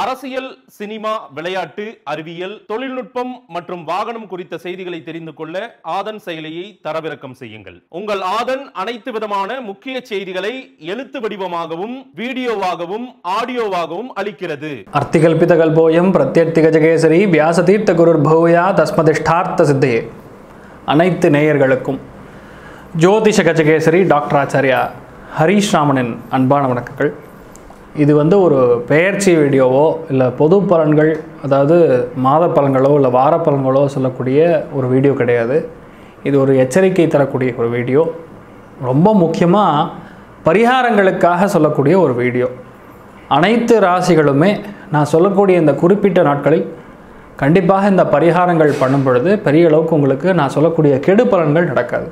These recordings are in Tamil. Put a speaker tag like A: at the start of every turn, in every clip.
A: அரசியல் சினிமா விளையாட்டு அறிவியல் தொழில்நுட்பம் மற்றும் வாகனம் குறித்த செய்திகளை தெரிந்து கொள்ள ஆதன் செயலியை தரவிறக்கம் செய்யுங்கள். உங்கள் ஆதன் அனைத்து விதமான முக்கிய செய்திகளை எழுத்து வடிவமாகவும் வீடியோவாகவும் ஆடியோவாகவும் அளிக்கிறது.
B: அர்த்திகல்பிதகல்போயம் பிரத்யர்த்திகஜகேசரி வியாசதீர்த்த குரு பௌயா தஸ்மதிஷ்டார்த்த சித்தையே அனைத்து நேயர்களுக்கும் ஜோதிஷ கஜகேசரி டாக்டர் ஆச்சாரியா ஹரீஷ் ராமனின் அன்பான வணக்கங்கள். இது வந்து ஒரு பெயர்ச்சி வீடியோவோ இல்லை பொது பலன்கள் அதாவது மாத பலன்களோ இல்லை வார பலன்களோ சொல்லக்கூடிய ஒரு வீடியோ கிடையாது. இது ஒரு எச்சரிக்கை தரக்கூடிய ஒரு வீடியோ. ரொம்ப முக்கியமாக பரிகாரங்களுக்காக சொல்லக்கூடிய ஒரு வீடியோ. அனைத்து ராசிகளுமே நான் சொல்லக்கூடிய இந்த குறிப்பிட்ட நாட்களில் கண்டிப்பாக இந்த பரிகாரங்கள் பண்ணும் பொழுது பெரிய அளவுக்கு உங்களுக்கு நான் சொல்லக்கூடிய கெடு பலன்கள் நடக்காது.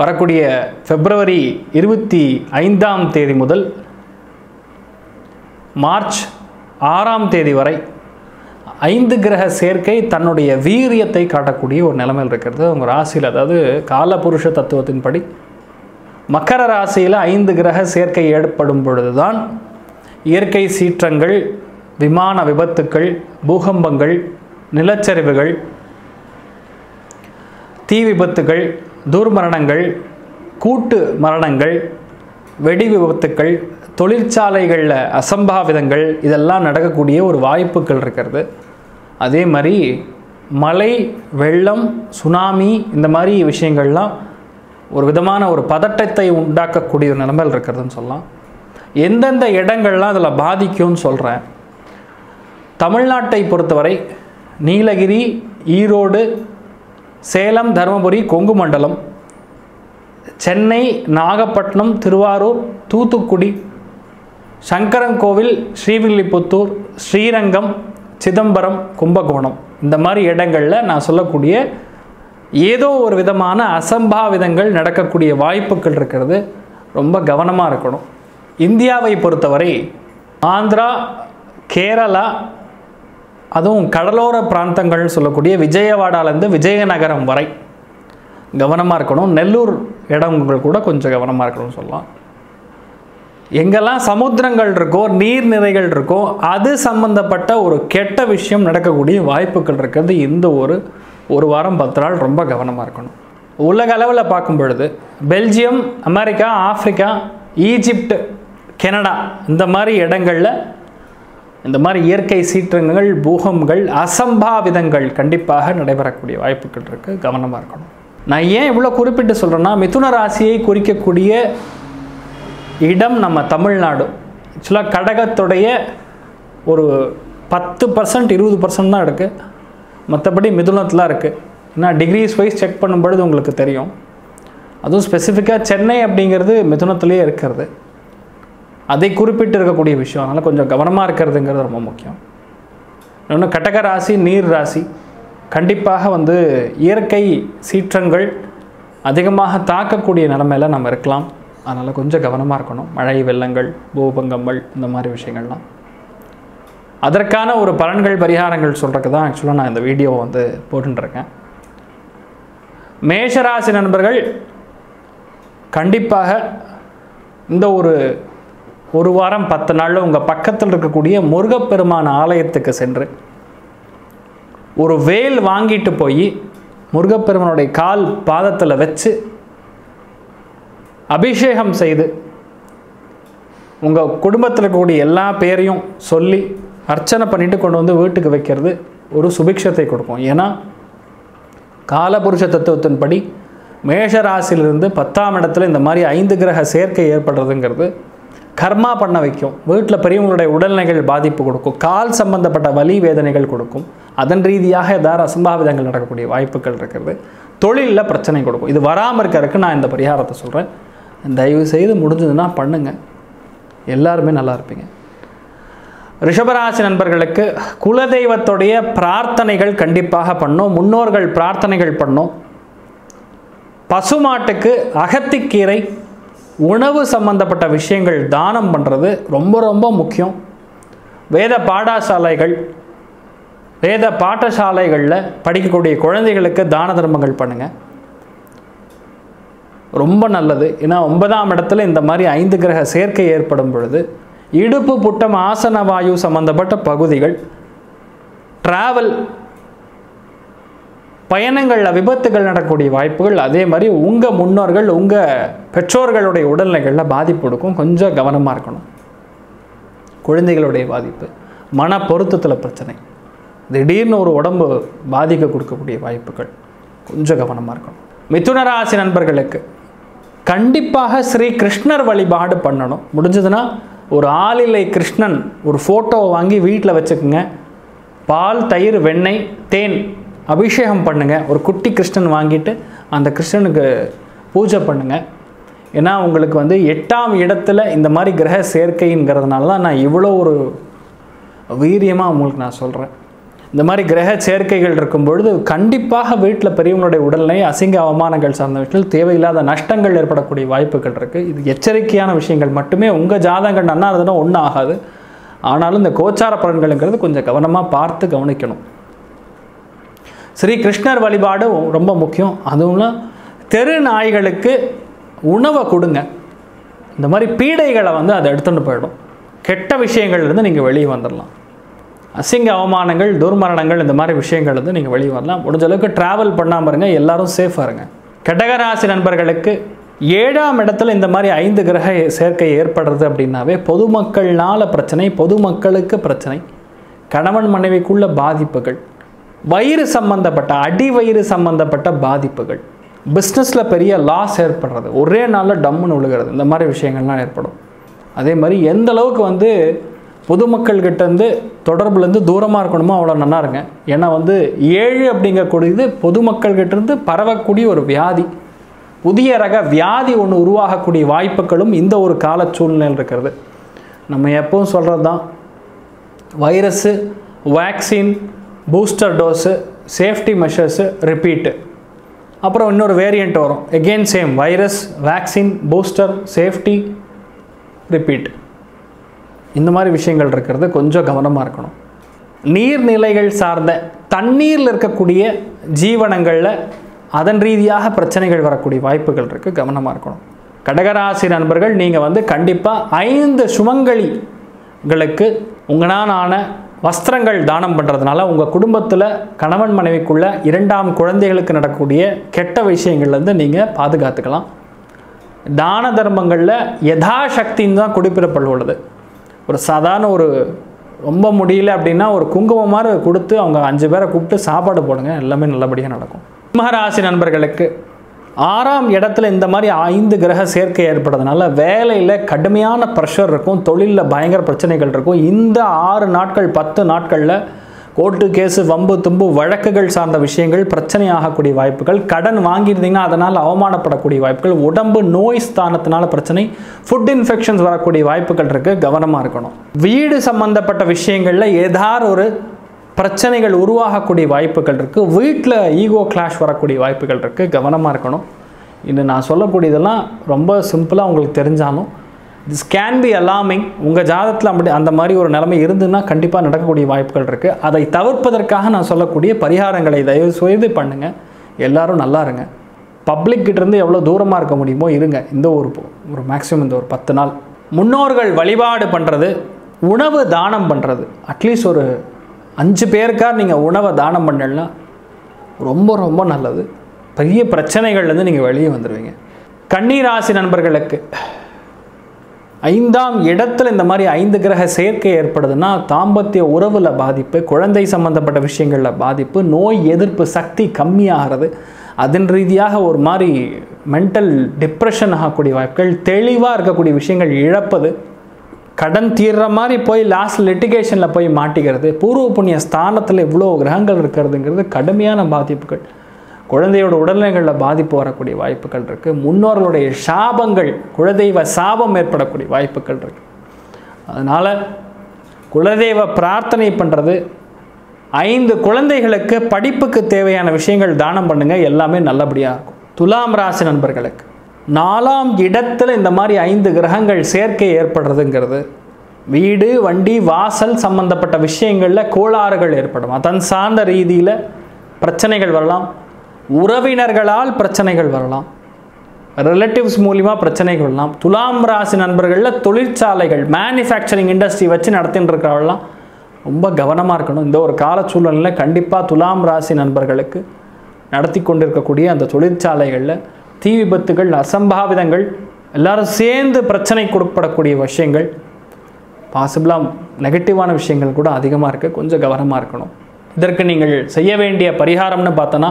B: வரக்கூடிய பிப்ரவரி இருபத்தி ஐந்தாம் தேதி முதல் மார்ச் ஆறாம் தேதி வரை ஐந்து கிரக சேர்க்கை தன்னுடைய வீரியத்தை காட்டக்கூடிய ஒரு நிலைமையில் இருக்கிறது. உங்கள் ராசியில் அதாவது காலபுருஷ தத்துவத்தின்படி மக்கர ராசியில் ஐந்து கிரக சேர்க்கை ஏற்படும் பொழுதுதான் இயற்கை சீற்றங்கள் விமான விபத்துக்கள் பூகம்பங்கள் நிலச்சரிவுகள் தீ விபத்துகள் தூர்மரணங்கள் கூட்டு மரணங்கள் வெடி விபத்துக்கள் தொழிற்சாலைகளில் அசம்பாவிதங்கள் இதெல்லாம் நடக்கக்கூடிய ஒரு வாய்ப்புகள் இருக்கிறது. அதே மாதிரி மழை வெள்ளம் சுனாமி இந்த மாதிரி விஷயங்கள்லாம் ஒரு விதமான ஒரு பதட்டத்தை உண்டாக்கக்கூடிய ஒரு நிலைமையில் இருக்கிறதுன்னு சொல்லலாம். எந்தெந்த இடங்கள்லாம் அதில் பாதிக்கும்னு சொல்கிறேன் தமிழ்நாட்டை பொறுத்தவரை நீலகிரி ஈரோடு சேலம் தருமபுரி கொங்கு மண்டலம் சென்னை நாகப்பட்டினம் திருவாரூர் தூத்துக்குடி சங்கரங்கோவில் ஸ்ரீவில்லிபுத்தூர் ஸ்ரீரங்கம் சிதம்பரம் கும்பகோணம். இந்த மாதிரி இடங்களில் நான் சொல்லக்கூடிய ஏதோ ஒரு விதமான அசம்பாவிதங்கள் நடக்கக்கூடிய வாய்ப்புகள் இருக்கிறது. ரொம்ப கவனமாக இருக்கணும். இந்தியாவை பொறுத்தவரை ஆந்திரா கேரளா அதுவும் கடலோர பிராந்தங்கள்னு சொல்லக்கூடிய விஜயவாடாலேருந்து விஜயநகரம் வரை கவனமாக இருக்கணும். நெல்லூர் இடங்கள் கூட கொஞ்சம் கவனமாக இருக்கணும்னு சொல்லலாம். எங்கெல்லாம் சமுத்திரங்கள் இருக்கோ நீர்நிலைகள் இருக்கோ அது சம்பந்தப்பட்ட ஒரு கெட்ட விஷயம் நடக்கக்கூடிய வாய்ப்புகள் இருக்கிறது. இந்த ஒரு ஒரு வாரம் பத்து நாள் ரொம்ப கவனமாக இருக்கணும். உலக அளவில் பார்க்கும் பொழுது Belgium America Africa Egypt Canada இந்த மாதிரி இடங்களில் இந்த மாதிரி இயற்கை சீற்றங்கள் பூகங்கள் அசம்பாவிதங்கள் கண்டிப்பாக நடைபெறக்கூடிய வாய்ப்புகள் இருக்குது கவனமாக இருக்கணும். நான் ஏன் இவ்வளோ குறிப்பிட்டு சொல்கிறேன்னா மிதுன ராசியை குறிக்கக்கூடிய இடம் நம்ம தமிழ்நாடு. ஆக்சுவலாக கடகத்துடைய ஒரு பத்து பர்சன்ட் இருபது பர்சன்ட் தான் இருக்குது மற்றபடி மிதுனத்தில் இருக்குது ஏன்னா டிகிரிஸ் வைஸ் செக் பண்ணும்பொழுது உங்களுக்கு தெரியும். அதுவும் ஸ்பெசிஃபிக்காக சென்னை அப்படிங்கிறது மிதுனத்திலேயே இருக்கிறது. அதை குறிப்பிட்டு இருக்கக்கூடிய விஷயம். அதனால் கொஞ்சம் கவனமாக இருக்கிறதுங்கிறது ரொம்ப முக்கியம். இன்னொன்று கடக ராசி நீர் ராசி. கண்டிப்பாக வந்து இயற்கை சீற்றங்கள் அதிகமாக தாக்கக்கூடிய நிலமையில நம்ம இருக்கலாம். அதனால் கொஞ்சம் கவனமாக இருக்கணும். மழை வெள்ளங்கள் பூபங்கங்கள் இந்த மாதிரி விஷயங்கள்லாம். அதற்கான ஒரு பலன்கள் பரிகாரங்கள் சொல்கிறதுக்கு தான் ஆக்சுவலாக நான் இந்த வீடியோவை வந்து போட்டுருக்கேன் மேஷராசி நண்பர்கள் கண்டிப்பாக இந்த ஒரு ஒரு வாரம் பத்து நாளில் உங்கள் பக்கத்தில் இருக்கக்கூடிய முருகப்பெருமான் ஆலயத்துக்கு சென்று ஒரு வேல் வாங்கிட்டு போய் முருகப்பெருமானுடைய கால் பாதத்தில் வச்சு அபிஷேகம் செய்து உங்கள் குடும்பத்தில் இருக்கக்கூடிய எல்லா பேரையும் சொல்லி அர்ச்சனை பண்ணிவிட்டு கொண்டு வந்து வீட்டுக்கு வைக்கிறது ஒரு சுபிக்ஷத்தை கொடுக்கும். ஏன்னா காலபுருஷ தத்துவத்தின்படி மேஷராசிலிருந்து பத்தாம் இடத்துல இந்த மாதிரி ஐந்து கிரக சேர்க்கை ஏற்படுறதுங்கிறது கர்மா பண்ண வைக்கும். வீட்டில் பெரியவங்களுடைய உடல்நிலைகள் பாதிப்பு கொடுக்கும். கால் சம்பந்தப்பட்ட வலி வேதனைகள் கொடுக்கும். அதன் ரீதியாக ஏதாவது அசம்பாவிதங்கள் நடக்கக்கூடிய வாய்ப்புகள் இருக்கிறது தொழிலில் பிரச்சனை கொடுக்கும். இது வராமல் இருக்கிறதுக்கு நான் இந்த பரிகாரத்தை சொல்கிறேன் தயவு செய்து முடிஞ்சதுன்னா பண்ணுங்கள் எல்லாருமே நல்லா இருப்பீங்க. ரிஷபராசி நண்பர்களுக்கு குலதெய்வத்துடைய பிரார்த்தனைகள் கண்டிப்பாக பண்ணும். முன்னோர்கள் பிரார்த்தனைகள் பண்ணும். பசுமாட்டுக்கு அகத்திக்கீரை உணவு சம்பந்தப்பட்ட விஷயங்கள் தானம் பண்ணுறது ரொம்ப ரொம்ப முக்கியம். வேத பாடசாலைகள் வேத பாடசாலைகளில் படிக்கக்கூடிய குழந்தைகளுக்கு தான தர்மங்கள் பண்ணுங்கள் ரொம்ப நல்லது. ஏன்னா ஒன்பதாம் இடத்துல இந்த மாதிரி ஐந்து கிரக சேர்க்கை ஏற்படும் பொழுது இடுப்பு புட்டம் ஆசன வாயு சம்பந்தப்பட்ட பகுதிகள் டிராவல் பயணங்களில் விபத்துகள் நடக்கக்கூடிய வாய்ப்புகள் அதே மாதிரி உங்கள் முன்னோர்கள் உங்கள் பெற்றோர்களுடைய உடல்நிலைகளில் பாதிப்பு கொடுக்கும். கொஞ்சம் கவனமாக இருக்கணும். குழந்தைகளுடைய பாதிப்பு மன பொருத்தத்தில் பிரச்சனை திடீர்னு ஒரு உடம்பு பாதிக்க கொடுக்கக்கூடிய வாய்ப்புகள் கொஞ்சம் கவனமாக இருக்கணும். மிதுன ராசி நண்பர்களுக்கு கண்டிப்பாக ஸ்ரீ கிருஷ்ணர் வழிபாடு பண்ணணும். முடிஞ்சதுன்னா ஒரு ஆளிலை கிருஷ்ணன் ஒரு ஃபோட்டோவை வாங்கி வீட்டில் வச்சுக்கோங்க. பால் தயிர் வெண்ணெய் தேன் அபிஷேகம் பண்ணுங்கள் ஒரு குட்டி கிருஷ்ணன் வாங்கிட்டு அந்த கிருஷ்ணனுக்கு பூஜை பண்ணுங்கள் ஏன்னா உங்களுக்கு வந்து எட்டாம் இடத்துல இந்த மாதிரி கிரக சேர்க்கைங்கிறதுனால தான் நான் இவ்வளோ ஒரு வீரியமாக உங்களுக்கு நான் சொல்கிறேன் இந்த மாதிரி கிரக சேர்க்கைகள் இருக்கும் பொழுது கண்டிப்பாக வீட்டில் பெரியவங்களுடைய உடல்நிலை அசிங்க அவமானங்கள் சார்ந்த விஷயங்கள் தேவையில்லாத நஷ்டங்கள் ஏற்படக்கூடிய வாய்ப்புகள் இருக்குது இது எச்சரிக்கையான விஷயங்கள் மட்டுமே. உங்கள் ஜாதகங்கள் நன்னா இருந்ததுன்னா ஒன்றும் ஆகாது. ஆனாலும் இந்த கோச்சார பலன்களுங்கிறது கொஞ்சம் கவனமாக பார்த்து கவனிக்கணும். ஸ்ரீ கிருஷ்ணர் வழிபாடு ரொம்ப முக்கியம். அதுவும் தெரு நாய்களுக்கு உணவை கொடுங்க. இந்த மாதிரி பீடைகளை வந்து அதை எடுத்துகிட்டு போயிடும். கெட்ட விஷயங்கள்லேருந்து நீங்கள் வெளியே வந்துடலாம் அசிங்க அவமானங்கள் துர்மரணங்கள் இந்த மாதிரி விஷயங்கள் வந்து நீங்கள் வெளியே வரலாம். முடிஞ்ச அளவுக்கு ட்ராவல் பண்ணாமல் இருங்க எல்லாரும் சேஃபாக இருங்க. கடகராசி நண்பர்களுக்கு ஏழாம் இடத்துல இந்த மாதிரி ஐந்து கிரக சேர்க்கை ஏற்படுறது அப்படின்னாவே பொதுமக்கள்னால பிரச்சனை பொதுமக்களுக்கு பிரச்சனை கணவன் மனைவிக்குள்ள பாதிப்புகள் வயிறு சம்பந்தப்பட்ட அடி வயிறு சம்பந்தப்பட்ட பாதிப்புகள் பிஸ்னஸில் பெரிய லாஸ் ஏற்படுறது ஒரே நாளில் டம்முன்னு விழுகிறது இந்த மாதிரி விஷயங்கள்லாம் ஏற்படும். அதே மாதிரி எந்த அளவுக்கு வந்து பொதுமக்கள்கிட்டேருந்து தொடர்புலேருந்து தூரமாக இருக்கணுமோ அவ்வளோ நல்லா இருங்க. ஏன்னா வந்து ஏழு அப்படிங்கக்கூடியது பொதுமக்கள்கிட்டருந்து பரவக்கூடிய ஒரு வியாதி. புதிய ரக வியாதி ஒன்று உருவாகக்கூடிய வாய்ப்புகளும் இந்த ஒரு கால சூழ்நிலையில் இருக்கிறது. நம்ம எப்பவும் சொல்கிறது தான் virus vaccine booster dose safety measures repeat அப்புறம் இன்னொரு வேரியண்ட் வரும். Again same virus vaccine booster safety repeat இந்த மாதிரி விஷயங்கள் இருக்கிறது கொஞ்சம் கவனமாக இருக்கணும். நீர்நிலைகள் சார்ந்த தண்ணீரில் இருக்கக்கூடிய ஜீவனங்களில் அதன் ரீதியாக பிரச்சனைகள் வரக்கூடிய வாய்ப்புகள் இருக்குது கவனமாக இருக்கணும். கடகராசி நண்பர்கள் நீங்கள் வந்து கண்டிப்பாக ஐந்து சுமங்கலிகளுக்கு உங்களான வஸ்திரங்கள் தானம் பண்ணுறதுனால உங்கள் குடும்பத்தில் கணவன் மனைவிக்குள்ள இரண்டாம் குழந்தைகளுக்கு நடக்கக்கூடிய கெட்ட விஷயங்கள்லேருந்து நீங்கள் பாதுகாத்துக்கலாம். தான தர்மங்களில் யதாசக்தின்னு தான் குறிப்பிடப்படுள்ளது ஒரு சாதாரண ஒரு ரொம்ப முடியல அப்படின்னா ஒரு குங்குமம் மாதிரி கொடுத்து அவங்க அஞ்சு பேரை கூப்பிட்டு சாப்பாடு போடுங்க. எல்லாமே நல்லபடியாக நடக்கும். சிம்மராசி நண்பர்களுக்கு ஆறாம் இடத்துல இந்த மாதிரி ஐந்து கிரக சேர்க்கை ஏற்படுறதுனால வேலையில் கடுமையான ப்ரெஷர் இருக்கும் தொழிலில் பயங்கர பிரச்சனைகள் இருக்கும். இந்த ஆறு நாட்கள் பத்து நாட்களில் கோர்ட்டு கேஸு வம்பு தும்பு வழக்குகள் சார்ந்த விஷயங்கள் பிரச்சனை ஆகக்கூடிய வாய்ப்புகள் கடன் வாங்கியிருந்தீங்கன்னா அதனால் அவமானப்படக்கூடிய வாய்ப்புகள் உடம்பு நோய் ஸ்தானத்தினால பிரச்சனை ஃபுட் இன்ஃபெக்ஷன்ஸ் வரக்கூடிய வாய்ப்புகள் இருக்குது கவனமாக இருக்கணும். வீடு சம்பந்தப்பட்ட விஷயங்களில் ஏதாவது ஒரு பிரச்சனைகள் உருவாகக்கூடிய வாய்ப்புகள் இருக்குது வீட்டில் ஈகோ கிளாஷ் வரக்கூடிய வாய்ப்புகள் இருக்குது கவனமாக இருக்கணும். இது நான் சொல்லக்கூடியதெல்லாம் ரொம்ப சிம்பிளாக உங்களுக்கு தெரிஞ்சாலும் திஸ் கேன் பி அலாமிங் உங்கள் ஜாதத்தில் அப்படி அந்த மாதிரி ஒரு நிலைமை இருந்துன்னா கண்டிப்பாக நடக்கக்கூடிய வாய்ப்புகள் இருக்குது அதை தவிர்ப்பதற்காக நான் சொல்லக்கூடிய பரிகாரங்களை தயவு செய்து பண்ணுங்கள் எல்லோரும் நல்லா இருங்க. பப்ளிக்கிட்டேருந்து எவ்வளோ தூரமாக இருக்க முடியுமோ இருங்க. இந்த ஒரு ஒரு மேக்ஸிமம் இந்த ஒரு பத்து நாள். முன்னோர்கள் வழிபாடு பண்ணுறது உணவு தானம் பண்ணுறது அட்லீஸ்ட் ஒரு அஞ்சு பேருக்காக நீங்கள் உணவை தானம் பண்ணலன்னா ரொம்ப ரொம்ப நல்லது. பெரிய பிரச்சனைகள்லேருந்து நீங்கள் வெளியே வந்துடுவீங்க கண்ணீராசி நண்பர்களுக்கு ஐந்தாம் இடத்துல இந்த மாதிரி ஐந்து கிரக சேர்க்கை ஏற்படுதுன்னா தாம்பத்திய உறவில் பாதிப்பு குழந்தை சம்பந்தப்பட்ட விஷயங்களில் பாதிப்பு நோய் எதிர்ப்பு சக்தி கம்மியாகிறது. அதன் ரீதியாக ஒரு மாதிரி மென்டல் டிப்ரெஷன் ஆகக்கூடிய வாய்ப்புகள் தெளிவாக இருக்கக்கூடிய விஷயங்கள் இழப்பது கடன் தீர்ற மாதிரி போய் லாஸ்ட் லிட்டிகேஷனில் போய் மாட்டிக்கிறது பூர்வ புண்ணிய ஸ்தானத்தில் இவ்வளோ கிரகங்கள் இருக்கிறதுங்கிறது கடுமையான பாதிப்புகள். குழந்தையோட உடல்நிலைகளில் பாதிப்பு வரக்கூடிய வாய்ப்புகள் இருக்குது முன்னோர்களுடைய சாபங்கள் குலதெய்வ சாபம் ஏற்படக்கூடிய வாய்ப்புகள் இருக்குது அதனால் குலதெய்வ பிரார்த்தனை பண்ணுறது ஐந்து குழந்தைகளுக்கு படிப்புக்கு தேவையான விஷயங்கள் தானம் பண்ணுங்கள் எல்லாமே நல்லபடியாக இருக்கும். துலாம் ராசி நண்பர்களுக்கு நாலாம் இடத்துல இந்த மாதிரி ஐந்து கிரகங்கள் சேர்க்கை ஏற்படுறதுங்கிறது வீடு வண்டி வாசல் சம்பந்தப்பட்ட விஷயங்களில் கோளாறுகள் ஏற்படும். அதன் சார்ந்த ரீதியில் பிரச்சனைகள் வரலாம். உறவினர்களால் பிரச்சனைகள் வரலாம். ரிலேட்டிவ்ஸ் மூலிமா பிரச்சனைகள் வரலாம். துலாம் ராசி நண்பர்களில் தொழிற்சாலைகள் மேனுஃபேக்சரிங் இண்டஸ்ட்ரி வச்சு நடத்தின்னு இருக்கிறவெல்லாம் ரொம்ப கவனமாக இருக்கணும். இந்த ஒரு கால சூழ்நிலையில் கண்டிப்பாக துலாம் ராசி நண்பர்களுக்கு நடத்தி கொண்டிருக்கக்கூடிய அந்த தொழிற்சாலைகளில் தீ விபத்துகள் அசம்பாவிதங்கள் எல்லாரும் சேர்ந்து பிரச்சனை கொடுக்கப்படக்கூடிய விஷயங்கள் பாசிபிளாக நெகட்டிவான விஷயங்கள் கூட அதிகமாக இருக்குது கொஞ்சம் கவனமாக இருக்கணும். இதற்கு நீங்கள் செய்ய வேண்டிய பரிகாரம்னு பார்த்தோன்னா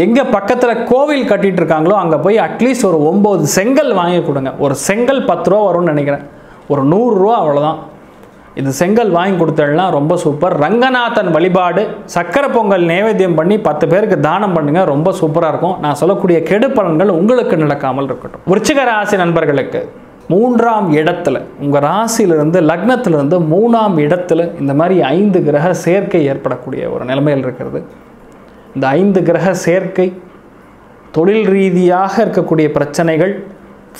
B: எங்கே பக்கத்தில் கோவில் கட்டிட்டு இருக்காங்களோ அங்கே போய் அட்லீஸ்ட் ஒரு ஒம்பது செங்கல் வாங்கி கொடுங்க. ஒரு செங்கல் பத்து ரூபா வரும்னு நினைக்கிறேன். ஒரு நூறுரூவா அவ்வளோதான் இது செங்கல் வாங்கி கொடுத்தேன்னா ரொம்ப சூப்பர் ரங்கநாதன் வழிபாடு சக்கரை பொங்கல் நைவேத்தியம் பண்ணி பத்து பேருக்கு தானம் பண்ணுங்கள் ரொம்ப சூப்பராக இருக்கும். நான் சொல்லக்கூடிய கெடு பலன்கள் உங்களுக்கு நடக்காமல் இருக்கட்டும். விருச்சிக ராசி நண்பர்களுக்கு மூன்றாம் இடத்துல உங்கள் ராசியிலிருந்து லக்னத்திலிருந்து மூணாம் இடத்துல இந்த மாதிரி ஐந்து கிரக சேர்க்கை ஏற்படக்கூடிய ஒரு நிலைமையில் இருக்கிறது. இந்த ஐந்து கிரக சேர்க்கை தொழில் ரீதியாக இருக்கக்கூடிய பிரச்சனைகள்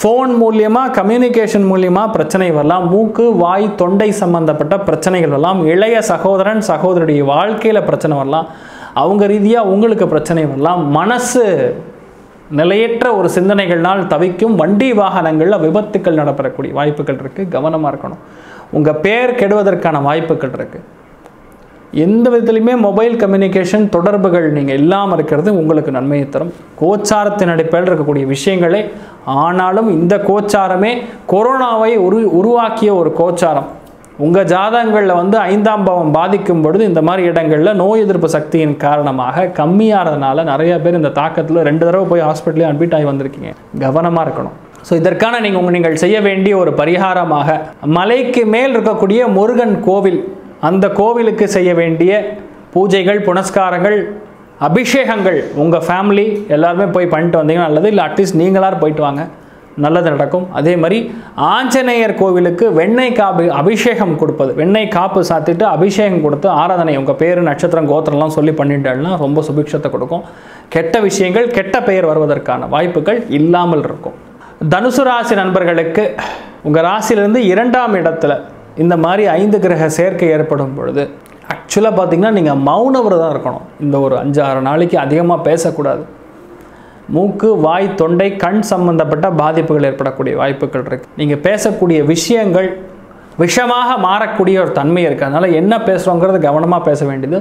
B: ஃபோன் மூலியமாக கம்யூனிகேஷன் மூலியமாக பிரச்சனை வரலாம் மூக்கு வாய் தொண்டை சம்பந்தப்பட்ட பிரச்சனைகள் வரலாம் இளைய சகோதரன் சகோதரியுடைய வாழ்க்கையில் பிரச்சனை வரலாம் அவங்க ரீதியாக உங்களுக்கு பிரச்சனை வரலாம் மனசு நிலையற்ற ஒரு சிந்தனைகள்னால் தவிக்கும் வண்டி வாகனங்களில் விபத்துக்கள் நடைபெறக்கூடிய வாய்ப்புகள் இருக்குது கவனமாக இருக்கணும். உங்கள் பேர் கெடுவதற்கான வாய்ப்புகள் இருக்குது எந்த விதத்துலையுமே மொபைல் கம்யூனிகேஷன் தொடர்புகள் நீங்கள் இல்லாமல் இருக்கிறது உங்களுக்கு நன்மையை தரும். கோச்சாரத்தின் அடிப்படையில் இருக்கக்கூடிய விஷயங்களே ஆனாலும் இந்த கோச்சாரமே கொரோனாவை உரு உருவாக்கிய ஒரு கோச்சாரம். உங்கள் ஜாதகங்களில் வந்து ஐந்தாம் பாவம் பாதிக்கும் பொழுது இந்த மாதிரி இடங்களில் நோய் எதிர்ப்பு சக்தியின் காரணமாக கம்மியாகிறதுனால நிறைய பேர் இந்த தாக்கத்தில் ரெண்டு தடவை போய் ஹாஸ்பிட்டலே அட்மிட் ஆகி வந்திருக்கீங்க. கவனமாக இருக்கணும். ஸோ இதற்கான நீங்கள் உங்கள் நீங்கள் செய்ய வேண்டிய ஒரு பரிகாரமாக மலைக்கு மேல் இருக்கக்கூடிய முருகன் கோவில் அந்த கோவிலுக்கு செய்ய வேண்டிய பூஜைகள் புனஸ்காரங்கள் அபிஷேகங்கள் உங்கள் ஃபேமிலி எல்லாருமே போய் பண்ணிட்டு வந்தீங்கன்னா நல்லது. இல்லை அட்லீஸ்ட் நீங்களாக போயிட்டு வாங்க. நல்லது நடக்கும். அதே மாதிரி ஆஞ்சநேயர் கோவிலுக்கு வெண்ணெய் காப்பு அபிஷேகம் கொடுப்பது. வெண்ணெய் காப்பு சாத்திட்டு அபிஷேகம் கொடுத்து ஆராதனை உங்கள் பேர் நட்சத்திரம் கோத்திரம்லாம் சொல்லி பண்ணிட்டாள்னா ரொம்ப சுபிக்ஷத்தை கொடுக்கும். கெட்ட விஷயங்கள் கெட்ட பெயர் வருவதற்கான வாய்ப்புகள் இல்லாமல் இருக்கும். தனுசு ராசி நண்பர்களுக்கு உங்கள் ராசியிலிருந்து இரண்டாம் இடத்துல இந்த மாதிரி ஐந்து கிரக சேர்க்கை ஏற்படும் பொழுது ஆக்சுவலாக பார்த்தீங்கன்னா நீங்கள் மௌன இருக்கணும். இந்த ஒரு அஞ்சு ஆறு நாளைக்கு அதிகமாக பேசக்கூடாது. மூக்கு வாய் தொண்டை கண் சம்பந்தப்பட்ட பாதிப்புகள் ஏற்படக்கூடிய வாய்ப்புகள் இருக்குது நீங்கள் பேசக்கூடிய விஷயங்கள் விஷமாக மாறக்கூடிய ஒரு தன்மை இருக்குது அதனால் என்ன பேசுகிறோங்கிறது கவனமாக பேச வேண்டியது.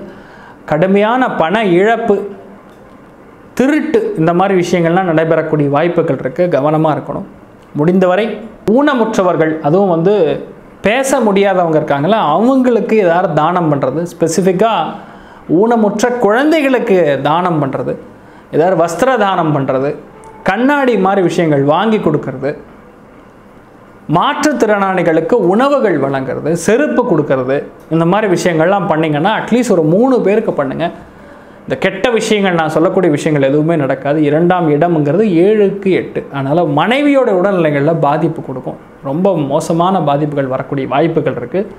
B: கடுமையான பண இழப்பு திருட்டு இந்த மாதிரி விஷயங்கள்லாம் நடைபெறக்கூடிய வாய்ப்புகள் இருக்குது கவனமாக இருக்கணும். முடிந்தவரை ஊனமுற்றவர்கள் அதுவும் வந்து பேச முடியாதவங்க இருக்காங்களா அவங்களுக்கு ஏதாவது தானம் பண்ணுறது ஸ்பெசிஃபிக்காக ஊனமுற்ற குழந்தைகளுக்கு தானம் பண்ணுறது ஏதாவது வஸ்திர தானம் பண்ணுறது கண்ணாடி மாதிரி விஷயங்கள் வாங்கி கொடுக்கறது மாற்றுத்திறனாளிகளுக்கு உணவுகள் வழங்குறது செருப்பு கொடுக்கறது இந்த மாதிரி விஷயங்கள்லாம் பண்ணிங்கன்னா அட்லீஸ்ட் ஒரு மூணு பேருக்கு பண்ணுங்கள் இந்த கெட்ட விஷயங்கள் நான் சொல்லக்கூடிய விஷயங்கள் எதுவுமே நடக்காது. இரண்டாம் இடம்ங்கிறது ஏழுக்கு எட்டு. அதனால் மனைவியோட உடல்நிலைகளில் பாதிப்பு கொடுக்கும். ரொம்ப மோசமான பாதிப்புகள் வரக்கூடிய வாய்ப்புகள் இருக்குது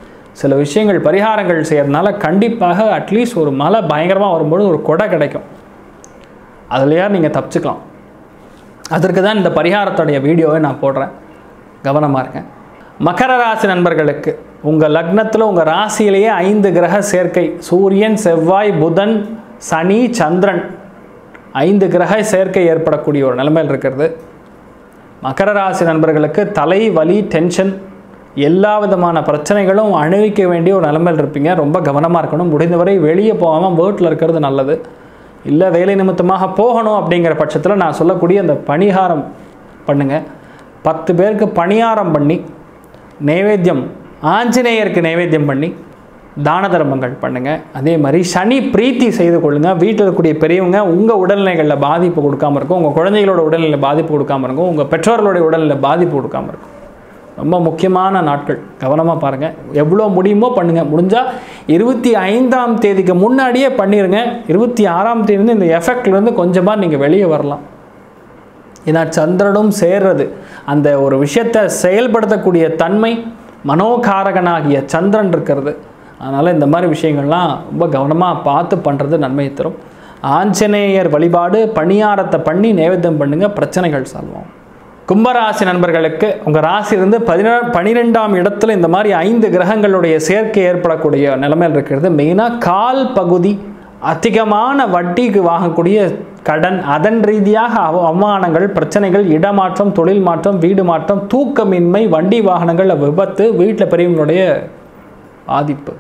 B: சில விஷயங்கள் பரிகாரங்கள் செய்கிறதுனால கண்டிப்பாக அட்லீஸ்ட் ஒரு மழை பயங்கரமாக வரும்போது ஒரு கொடை கிடைக்கும். அதுலையா நீங்கள் தப்பிச்சுக்கலாம். அதற்கு தான் இந்த பரிகாரத்துடைய வீடியோவை நான் போடுறேன். கவனமாக இருக்கேன் மகர ராசி நண்பர்களுக்கு உங்கள் லக்னத்தில் உங்கள் ராசியிலேயே ஐந்து கிரக சேர்க்கை. சூரியன் செவ்வாய் புதன் சனி சந்திரன். ஐந்து கிரக சேர்க்கை ஏற்படக்கூடிய ஒரு நிலைமையில் இருக்கிறது. மகர ராசி நண்பர்களுக்கு தலை வலி டென்ஷன் எல்லா விதமான பிரச்சனைகளும் அணிவிக்க வேண்டிய ஒரு நிலைமையில் இருப்பீங்க. ரொம்ப கவனமாக இருக்கணும். முடிந்தவரை வெளியே போகாமல் வீட்டில் இருக்கிறது நல்லது. இல்லை வேலை நிமித்தமாக போகணும் அப்படிங்கிற பட்சத்தில் நான் சொல்லக்கூடிய அந்த பணிகாரம் பண்ணுங்கள் பத்து பேருக்கு பணியாரம் பண்ணி நைவேத்தியம் ஆஞ்சநேயருக்கு நைவேத்தியம் பண்ணி தான தர்மங்கள் பண்ணுங்கள் அதே மாதிரி சனி பிரீத்தி செய்து கொள்ளுங்கள் வீட்டில் இருக்கக்கூடிய பெரியவங்க உங்கள் உடல்நிலைகளில் பாதிப்பு கொடுக்காம இருக்கும். உங்கள் குழந்தைகளோட உடல்நிலை பாதிப்பு கொடுக்காம இருக்கும். உங்கள் பெற்றோர்களுடைய உடல்நிலை பாதிப்பு கொடுக்காம இருக்கும். ரொம்ப முக்கியமான நாட்கள். கவனமாக பாருங்கள் எவ்வளோ முடியுமோ பண்ணுங்கள் முடிஞ்சால் இருபத்தி ஐந்தாம் தேதிக்கு முன்னாடியே பண்ணிடுங்க இருபத்தி ஆறாம் தேதி இந்த எஃபெக்ட்லேருந்து கொஞ்சமாக நீங்கள் வெளியே வரலாம். ஏன்னா சந்திரனும் சேர்றது. அந்த ஒரு விஷயத்தை செயல்படுத்தக்கூடிய தன்மை மனோகாரகனாகிய சந்திரன் இருக்கிறது. அதனால் இந்த மாதிரி விஷயங்கள்லாம் ரொம்ப கவனமாக பார்த்து பண்ணுறது நன்மையை தரும். ஆஞ்சநேயர் வழிபாடு பணியாரத்தை பண்ணி நைவேத்தியம் பண்ணுங்கள் பிரச்சனைகள் சால்வோம் கும்பராசி நண்பர்களுக்கு உங்கள் ராசியிலிருந்து பதினா பனிரெண்டாம் இடத்துல இந்த மாதிரி ஐந்து கிரகங்களுடைய சேர்க்கை ஏற்படக்கூடிய நிலைமையில் இருக்கிறது. மெயினாக கால் பகுதி அதிகமான வட்டிக்கு வாங்கக்கூடிய கடன் அதன் ரீதியாக அவ- அவமானங்கள் பிரச்சனைகள் இடமாற்றம் தொழில் மாற்றம் வீடு மாற்றம் தூக்கமின்மை வண்டி வாகனங்கள் விபத்து வீட்டில் பெரியவங்களுடைய பாதிப்பு.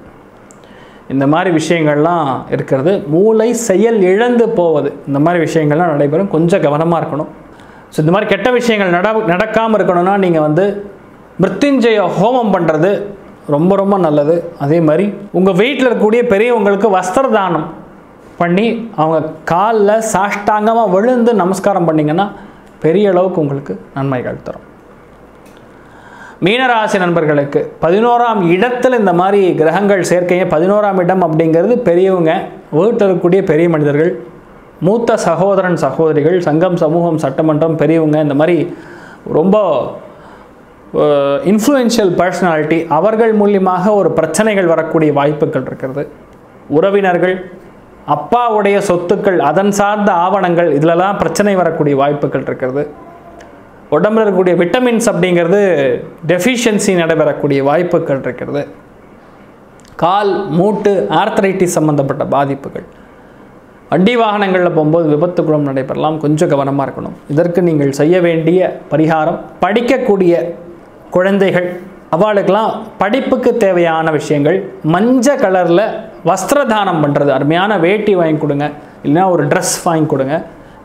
B: இந்த மாதிரி விஷயங்கள்லாம் இருக்கிறது. மூளை செயல் இழந்து போவது. இந்த மாதிரி விஷயங்கள்லாம் நடைபெறும். கொஞ்சம் கவனமாக இருக்கணும். ஸோ இந்த மாதிரி கெட்ட விஷயங்கள் நட நடக்காமல் இருக்கணும்னா நீங்கள் வந்து மிருத்யுஞ்சய ஹோமம் பண்ணுறது ரொம்ப ரொம்ப நல்லது. அதே மாதிரி உங்கள் வீட்டில் இருக்கக்கூடிய பெரியவங்களுக்கு வஸ்திர தானம் பண்ணி அவங்க காலில் சாஷ்டாங்கமாக விழுந்து நமஸ்காரம் பண்ணிங்கன்னா பெரிய அளவுக்கு உங்களுக்கு நன்மைகள் தரும். மீனராசி நண்பர்களுக்கு பதினோராம் இடத்தில் இந்த மாதிரி கிரகங்கள் சேர்க்கையை பதினோராம் இடம் அப்படிங்கிறது பெரியவங்க வீட்டில் இருக்கக்கூடிய பெரிய மனிதர்கள் மூத்த சகோதரன் சகோதரிகள் சங்கம் சமூகம் சட்டமன்றம் பெரியவங்க இந்த மாதிரி ரொம்ப இன்ஃப்ளூயன்ஷியல் பர்சனாலிட்டி அவர்கள் மூலியமாக ஒரு பிரச்சனைகள் வரக்கூடிய வாய்ப்புகள் இருக்கிறது. உறவினர்கள் அப்பாவுடைய சொத்துக்கள் அதன் சார்ந்த ஆவணங்கள் இதிலெல்லாம் பிரச்சனை வரக்கூடிய வாய்ப்புகள் இருக்கிறது. உடம்புல இருக்கக்கூடிய விட்டமின்ஸ் அப்படிங்கிறது டெஃபிஷியன்சி நடைபெறக்கூடிய வாய்ப்புகள் இருக்கிறது. கால் மூட்டு ஆர்த்தரைட்டிஸ் சம்மந்தப்பட்ட பாதிப்புகள். வண்டி வாகனங்களில் போகும்போது விபத்துக்குளம் நடைபெறலாம். கொஞ்சம் கவனமாக இருக்கணும். இதற்கு நீங்கள் செய்ய வேண்டிய பரிகாரம் படிக்கக்கூடிய குழந்தைகள். அவளுக்கெல்லாம் படிப்புக்கு தேவையான விஷயங்கள். மஞ்சள் கலரில் வஸ்திரதானம் பண்ணுறது அருமையான வேட்டி வாங்கி கொடுங்க. இல்லைன்னா ஒரு ட்ரெஸ் வாங்கி கொடுங்க.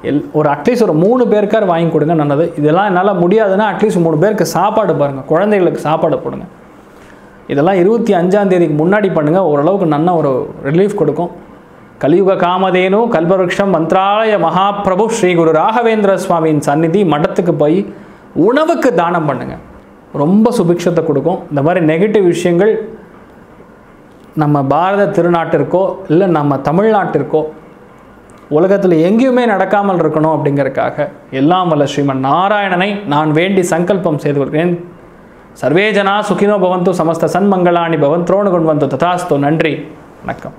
B: எல் ஒரு அட்லீஸ்ட் ஒரு மூணு பேருக்கார் வாங்கி கொடுங்க நல்லது. இதெல்லாம் என்னால் முடியாதுன்னா அட்லீஸ்ட் மூணு பேருக்கு சாப்பாடு பாருங்கள் குழந்தைகளுக்கு சாப்பாடு போடுங்க. இதெல்லாம் இருபத்தி அஞ்சாம் தேதிக்கு முன்னாடி பண்ணுங்கள் ஓரளவுக்கு நல்ல ஒரு ரிலீஃப் கொடுக்கும். கலியுக காமதேனு கல்பவருஷம் மந்த்ராலய மகாபிரபு ஸ்ரீ குரு ராகவேந்திர சுவாமியின் சந்நிதி மடத்துக்கு போய் உணவுக்கு தானம் பண்ணுங்கள் ரொம்ப சுபிக்ஷத்தை கொடுக்கும். இந்த மாதிரி நெகட்டிவ் விஷயங்கள் நம்ம பாரத திருநாட்டிற்கோ இல்லை நம்ம தமிழ்நாட்டிற்கோ உலகத்தில் எங்கேயுமே நடக்காமல் இருக்கணும் அப்படிங்கிறதுக்காக எல்லாம் வல்ல ஸ்ரீமன் நாராயணனை நான் வேண்டி சங்கல்பம் செய்து கொள்கிறேன். சர்வே ஜனா சுகினோ பவந்து சமஸ்த சன்மங்களாணி பவன் துரோணு கொண்டு வந்து ததாஸ்தோ. நன்றி. வணக்கம்.